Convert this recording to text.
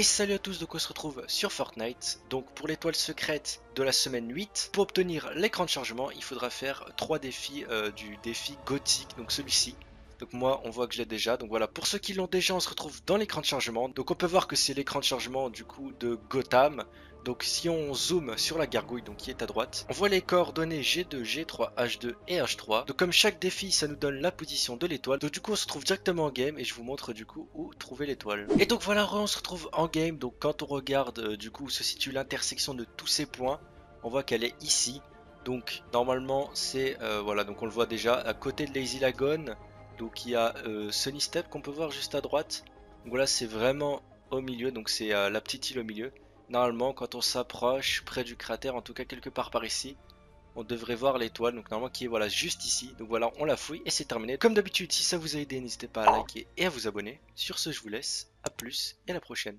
Et salut à tous, donc on se retrouve sur Fortnite. Donc pour l'étoile secrète de la semaine 8, pour obtenir l'écran de chargement, il faudra faire trois défis euh, du défi gothique, donc celui-ci. Donc moi on voit que je l'ai déjà, donc voilà, pour ceux qui l'ont déjà on se retrouve dans l'écran de chargement. Donc on peut voir que c'est l'écran de chargement du coup de Gotham. Donc si on zoome sur la gargouille donc qui est à droite, on voit les coordonnées G2, G3, H2 et H3. Donc comme chaque défi ça nous donne la position de l'étoile. Donc du coup on se trouve directement en game et je vous montre du coup où trouver l'étoile. Et donc voilà on se retrouve en game. Donc quand on regarde euh, du coup où se situe l'intersection de tous ces points, on voit qu'elle est ici. Donc normalement c'est euh, voilà donc on le voit déjà à côté de Lazy Lagon. Donc il y a euh, Sunny Step qu'on peut voir juste à droite. Donc voilà c'est vraiment au milieu donc c'est la petite île au milieu. Normalement, quand on s'approche près du cratère, en tout cas quelque part par ici, on devrait voir l'étoile, donc normalement qui est voilà juste ici. Donc voilà, on la fouille et c'est terminé. Comme d'habitude, si ça vous a aidé, n'hésitez pas à liker et à vous abonner. Sur ce, je vous laisse. A plus et à la prochaine.